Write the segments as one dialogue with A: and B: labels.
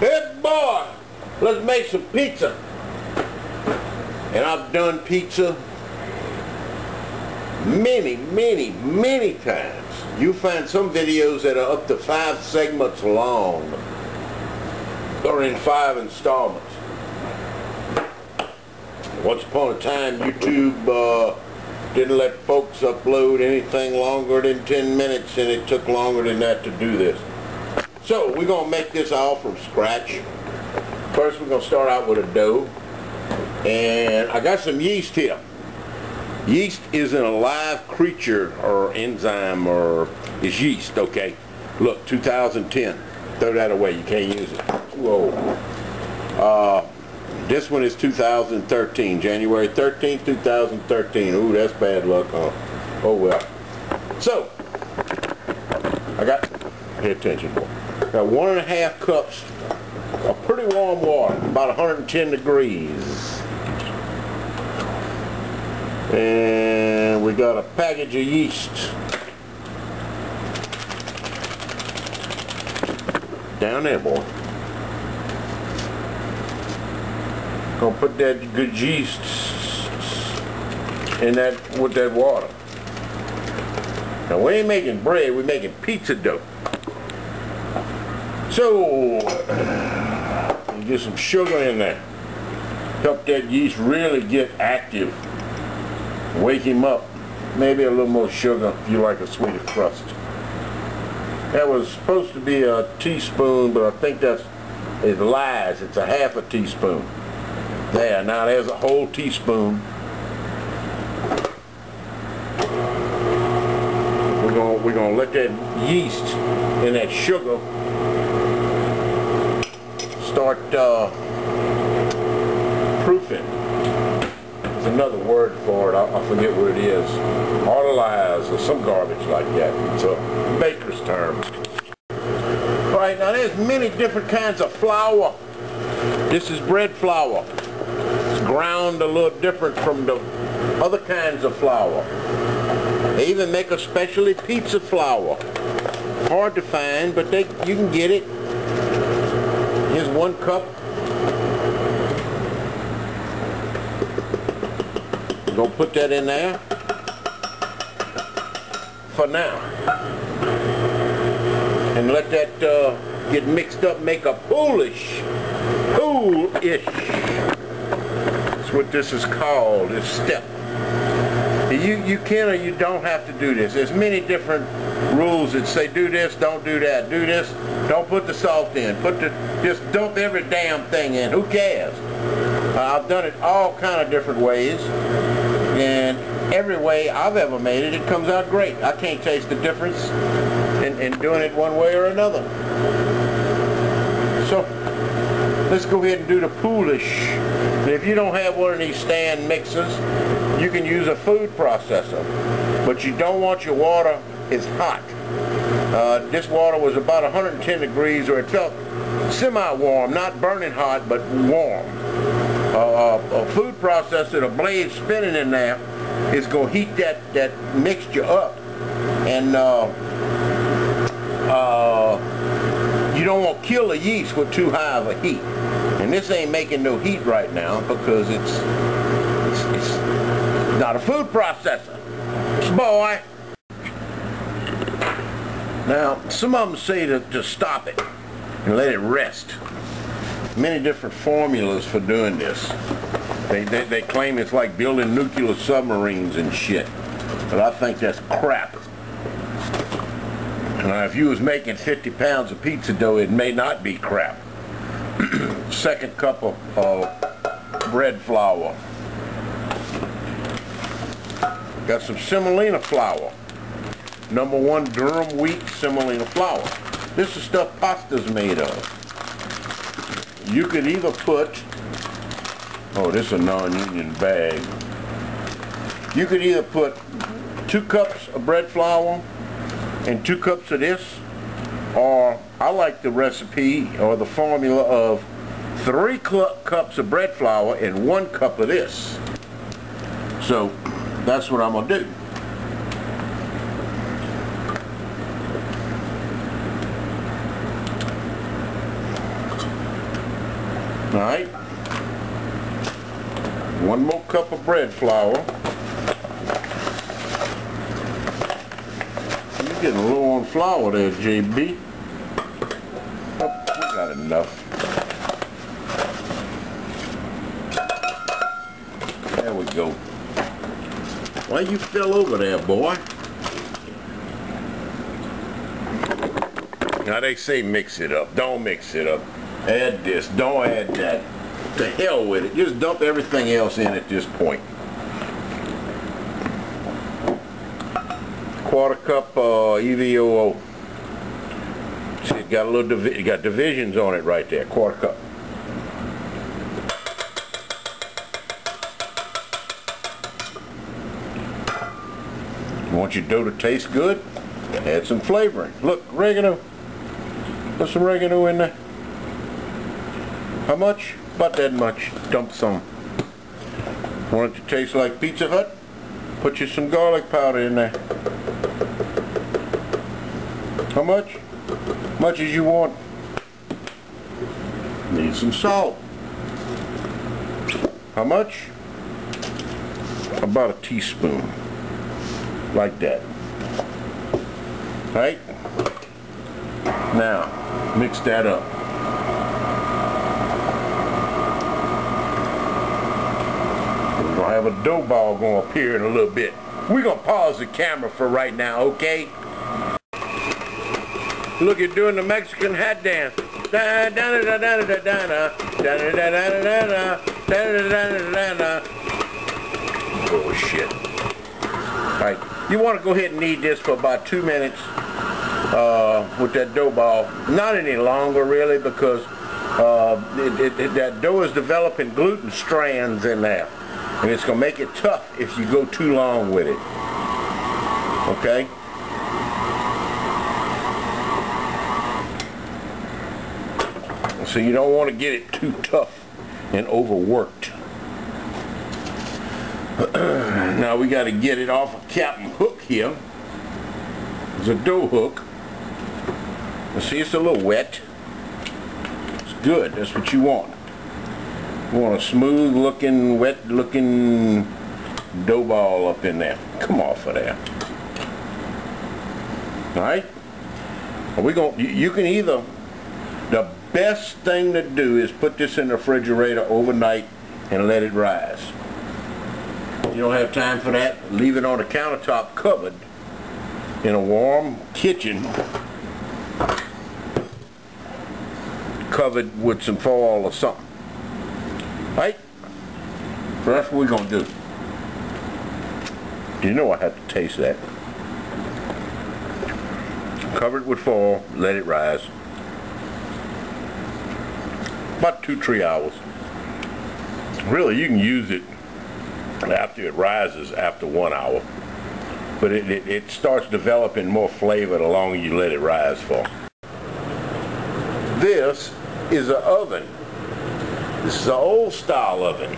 A: Hey boy, let's make some pizza. And I've done pizza many, many, many times. You find some videos that are up to five segments long or in five installments. Once upon a time, YouTube uh, didn't let folks upload anything longer than 10 minutes, and it took longer than that to do this. So we're going to make this all from scratch. First, we're going to start out with a dough. And I got some yeast here. Yeast is an alive creature or enzyme or is yeast, okay? Look, 2010. Throw that away. You can't use it. Too old. Uh, this one is 2013, January 13th, 2013. Ooh, that's bad luck, huh? Oh well. So, I got, pay attention, boy. Got one and a half cups of pretty warm water, about 110 degrees. And we got a package of yeast. Down there, boy. Gonna put that good yeast in that with that water. Now we ain't making bread, we're making pizza dough. So get some sugar in there. Help that yeast really get active. Wake him up. Maybe a little more sugar if you like a sweeter crust. That was supposed to be a teaspoon, but I think that's it lies. It's a half a teaspoon. There, now there's a whole teaspoon. We're gonna we're gonna let that yeast and that sugar start uh, proofing. There's another word for it. I, I forget what it is. Autolyze or some garbage like that. It's a baker's term. All right, now there's many different kinds of flour. This is bread flour. It's ground a little different from the other kinds of flour. They even make a specialty pizza flour. Hard to find, but they you can get it. Here's one cup. Gonna put that in there for now. And let that uh, get mixed up, make a poolish, pool-ish. That's what this is called, this step. You, you can or you don't have to do this. There's many different rules that say do this, don't do that, do this, don't put the salt in, put the, just dump every damn thing in, who cares? Uh, I've done it all kind of different ways, and every way I've ever made it, it comes out great. I can't taste the difference in, in doing it one way or another. So, let's go ahead and do the poolish. If you don't have one of these stand mixers, you can use a food processor. But you don't want your water is hot. Uh, this water was about 110 degrees, or it felt semi-warm, not burning hot, but warm. Uh, a food processor, the blade spinning in there, is going to heat that, that mixture up. And uh, uh, you don't want to kill the yeast with too high of a heat. And this ain't making no heat right now because it's, it's, it's not a food processor. Boy. Now, some of them say to, to stop it and let it rest. Many different formulas for doing this. They, they, they claim it's like building nuclear submarines and shit. But I think that's crap. Now, if you was making 50 pounds of pizza dough, it may not be crap. Second cup of uh, bread flour. Got some semolina flour. Number one durum wheat semolina flour. This is stuff pasta's made of. You could either put, oh this is a non-union bag. You could either put two cups of bread flour and two cups of this, or I like the recipe or the formula of three cups of bread flour and one cup of this. So that's what I'm going to do. Alright. One more cup of bread flour. You're getting low on flour there, JB. Oh, we got enough. There we go. Why you fell over there, boy? Now they say mix it up. Don't mix it up. Add this. Don't add that. To hell with it. Just dump everything else in at this point. Quarter cup uh, EVOO. See, it got a little divi it got divisions on it right there. Quarter cup. You want your dough to taste good? Add some flavoring. Look, oregano. Put some oregano in there. How much? About that much. Dump some. Want it to taste like Pizza Hut? Put you some garlic powder in there. How much? Much as you want. Need some salt. How much? About a teaspoon. Like that. Right? Now, mix that up. We're gonna have a dough ball gonna appear in a little bit. We're gonna pause the camera for right now, okay? Look at doing the Mexican hat dance. Da da da da da da da da da da da da da da da da Bullshit. Alright, you want to go ahead and knead this for about two minutes uh, with that dough ball. Not any longer really because uh, it, it, it, that dough is developing gluten strands in there. And it's going to make it tough if you go too long with it. Okay? So you don't want to get it too tough and overworked. now we got to get it off a Captain Hook here. It's a dough hook. see it's a little wet. It's good. That's what you want. Want a smooth looking, wet looking dough ball up in there. Come off of there. Alright? We going you can either the best thing to do is put this in the refrigerator overnight and let it rise. You don't have time for that, leave it on the countertop covered in a warm kitchen covered with some foil or something. Right? So that's what we're going to do. You know I have to taste that. Cover it with foil, let it rise about two, three hours. Really, you can use it after it rises after one hour. But it, it, it starts developing more flavor the longer you let it rise for. This is an oven. This is an old style oven.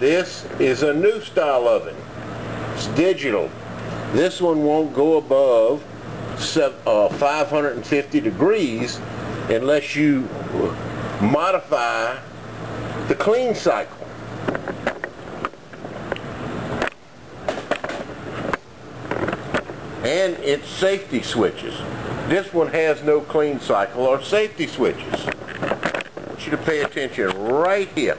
A: This is a new style oven. It's digital. This one won't go above uh, 550 degrees unless you modify the clean cycle. And its safety switches. This one has no clean cycle or safety switches. I want you to pay attention right here.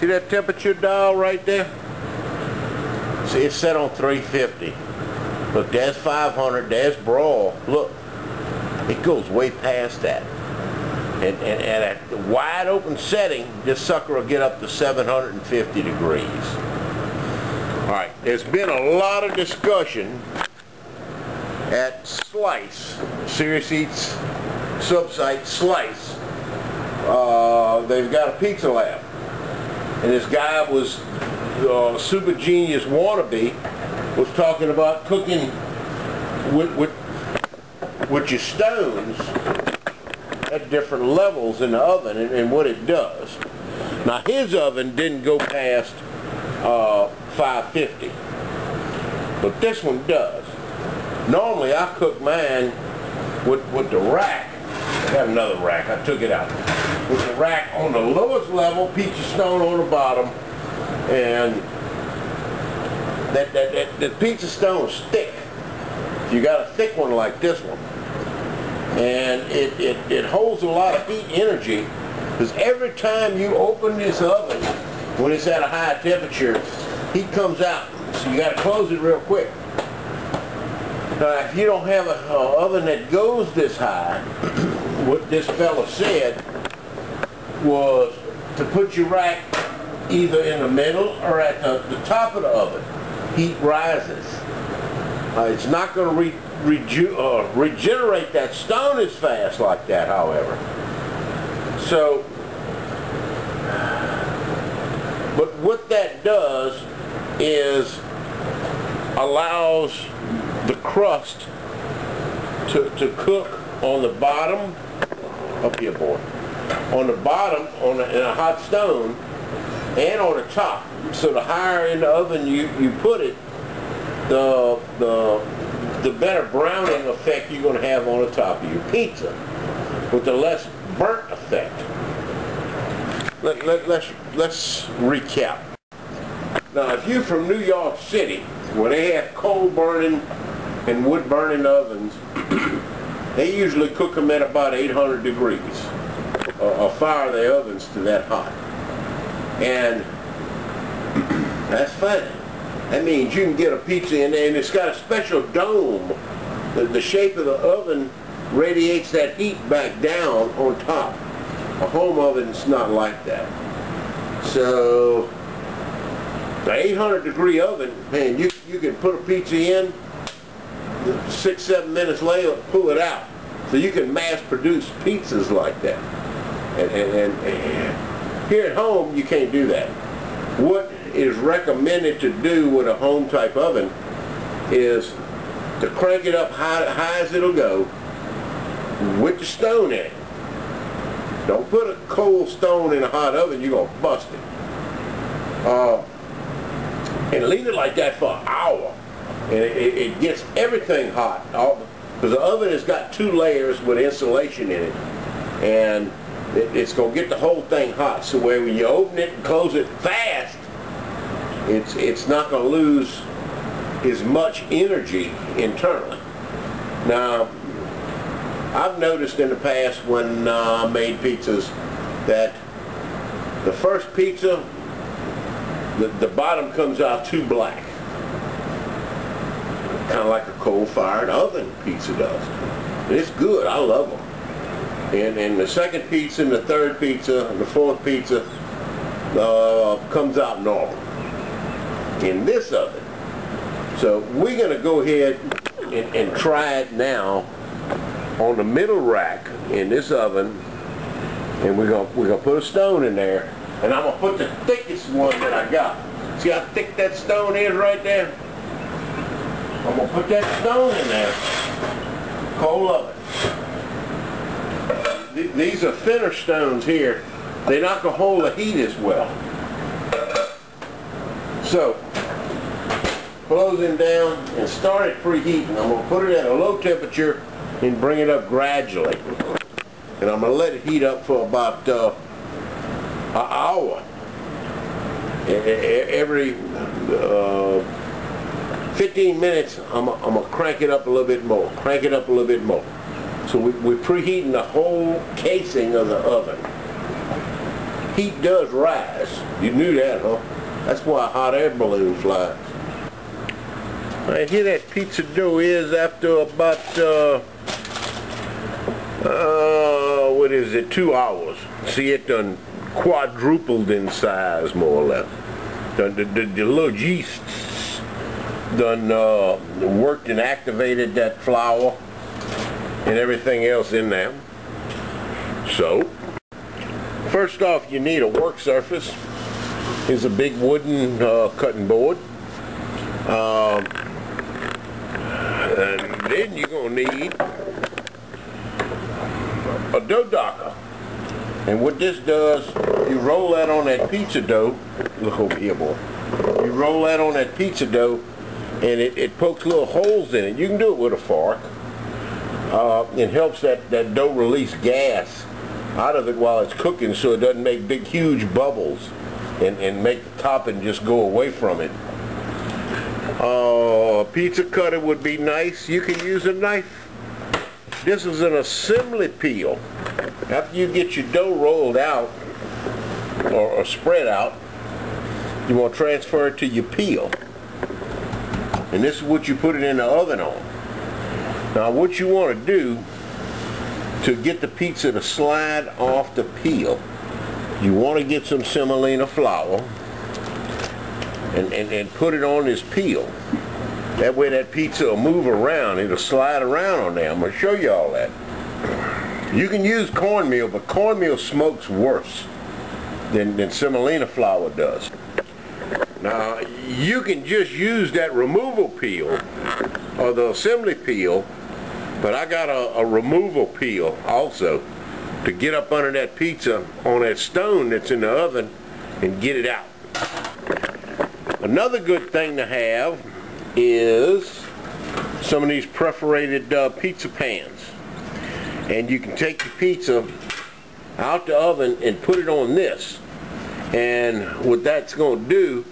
A: See that temperature dial right there? See, it's set on 350. Look, that's 500, that's Broil. Look, it goes way past that. And, and, and at the wide open setting, this sucker will get up to 750 degrees. All right, there's been a lot of discussion at Slice, Serious Eats subsite Slice. Uh, they've got a pizza lab. And this guy was uh, super genius wannabe was talking about cooking with, with, with your stones at different levels in the oven and, and, what it does. Now his oven didn't go past uh, 550, but this one does. Normally I cook mine with, with the rack, I got another rack, I took it out. With the rack on the lowest level, pizza stone on the bottom, and that, that, that, that pizza stone's thick. You got a thick one like this one. And it, it, it holds a lot of heat energy because every time you open this oven, when it's at a high temperature, heat comes out. So you got to close it real quick. Now, if you don't have an oven that goes this high, what this fella said was to put your rack either in the middle or at the, the top of the oven. Heat rises. Uh, it's not going to re, reju, uh, regenerate that stone as fast like that, however. So, but what that does is allows the crust to, to cook on the bottom. Up here boy. On the bottom on a, in a hot stone and on the top. So the higher in the oven you, you put it the the the better browning effect you're going to have on the top of your pizza with the less burnt effect. Let, let, let's let's recap. Now if you're from New York City where they have coal burning and wood burning ovens, they usually cook them at about 800 degrees or, or fire their ovens to that hot. And that's fine. That means you can get a pizza in there and it's got a special dome. The, the shape of the oven radiates that heat back down on top. A home oven's not like that. So the 800 degree oven, man, you, you can put a pizza in, six, seven minutes later, pull it out. So you can mass produce pizzas like that. And, and, and, and here at home, you can't do that. What is recommended to do with a home type oven is to crank it up high, high as it'll go with the stone in it. Don't put a cold stone in a hot oven, you're going to bust it. Uh, and leave it like that for an hour and it, it gets everything hot. Because the oven has got two layers with insulation in it, and it, it's going to get the whole thing hot. So when you open it and close it fast, it's it's not going to lose as much energy internally. Now, I've noticed in the past when uh, I made pizzas that the first pizza, the, the bottom comes out too black kind of like a coal-fired oven pizza does. And it's good. I love them. And, and the second pizza and the third pizza and the fourth pizza uh, comes out normal in this oven. So we're going to go ahead and, and try it now on the middle rack in this oven and we're going we're gonna put a stone in there and I'm going to put the thickest one that I got. See how thick that stone is right there? Put that stone in there. Of it. These are thinner stones here. They're not going to hold the heat as well. So, close them down and start it preheating. I'm going to put it at a low temperature and bring it up gradually. And I'm going to let it heat up for about uh, an hour. Every uh, 15 minutes, I'm, going to crank it up a little bit more, crank it up a little bit more. So we, we're preheating the whole casing of the oven. Heat does rise. You knew that, huh? That's why a hot air balloon flies. Right here that pizza dough is after about, uh, uh, what is it, two hours. See it done quadrupled in size more or less. The, the, the, the little yeasts done uh, worked and activated that flour and everything else in there. So, first off you need a work surface. Here's a big wooden uh, cutting board. Um, and then you're going to need a dough docker. And what this does, you roll that on that pizza dough. Look over here, boy. You roll that on that pizza dough and it, it pokes little holes in it. You can do it with a fork. Uh, it helps that, that dough release gas out of it while it's cooking so it doesn't make big huge bubbles and, and make the topping just go away from it. Uh, a pizza cutter would be nice. You can use a knife. This is an assembly peel. After you get your dough rolled out or, or spread out, you want to transfer it to your peel. And this is what you put it in the oven on. Now what you want to do to get the pizza to slide off the peel, you want to get some semolina flour and, and, and put it on this peel. That way that pizza will move around. It'll slide around on there. I'm going to show you all that. You can use cornmeal, but cornmeal smokes worse than, than semolina flour does. Now, you can just use that removal peel or the assembly peel, but I got a, a removal peel also to get up under that pizza on that stone that's in the oven and get it out. Another good thing to have is some of these perforated uh, pizza pans. And you can take your pizza out the oven and put it on this. And what that's going to do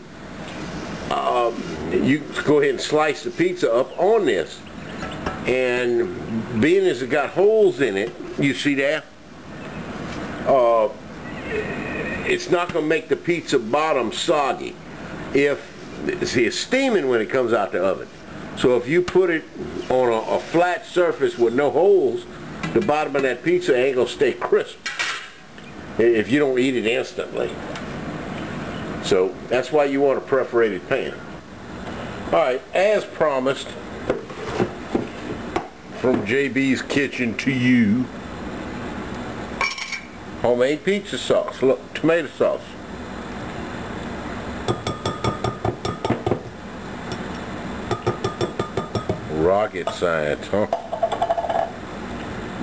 A: um, you go ahead and slice the pizza up on this. And being as it got holes in it, you see that? Uh, it's not going to make the pizza bottom soggy. If see, it's steaming when it comes out the oven. So if you put it on a, a flat surface with no holes, the bottom of that pizza ain't going to stay crisp if you don't eat it instantly. So that's why you want a perforated pan. Alright, as promised, from JB's Kitchen to you, homemade pizza sauce. Look, tomato sauce. Rocket science, huh?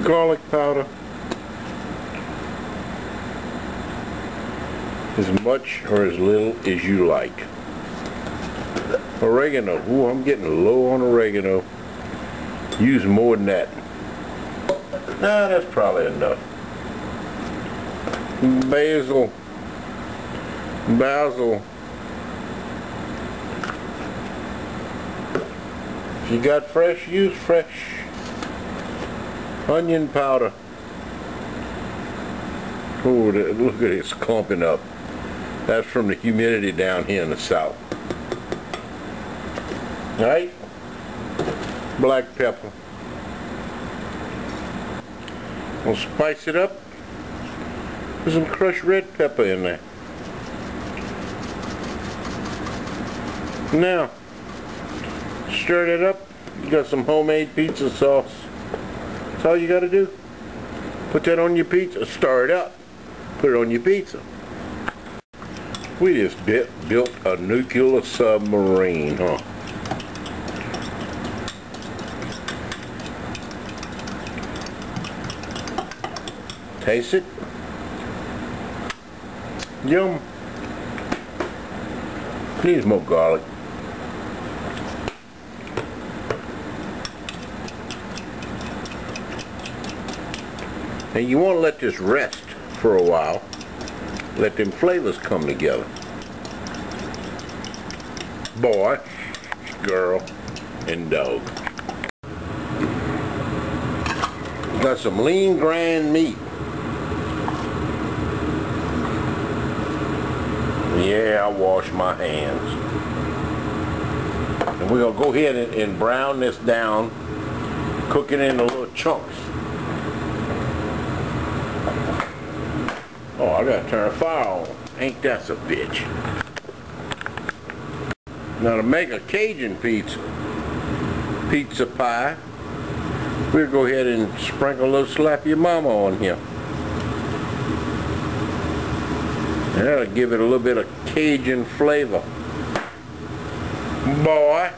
A: Garlic powder. As much or as little as you like. Oregano. Ooh, I'm getting low on oregano. Use more than that. Nah, that's probably enough. Basil. Basil. If you got fresh, use fresh. Onion powder. Ooh, look at it, it's clumping up. That's from the humidity down here in the south. Alright? Black pepper. We'll spice it up. Put some crushed red pepper in there. Now, stir it up. You got some homemade pizza sauce. That's all you got to do. Put that on your pizza. Stir it up. Put it on your pizza. We just bit, built a nuclear submarine, huh? Taste it. Yum. Needs more garlic. And you want to let this rest for a while let them flavors come together. Boy, girl, and dog. Got some lean grand meat. Yeah, I wash my hands. And we're going to go ahead and, brown this down, cook it in little chunks. Oh, I gotta turn the fire on. Ain't that a bitch. Now to make a Cajun pizza, pizza pie, we'll go ahead and sprinkle a little slap your mama on here. And that'll give it a little bit of Cajun flavor. Boy.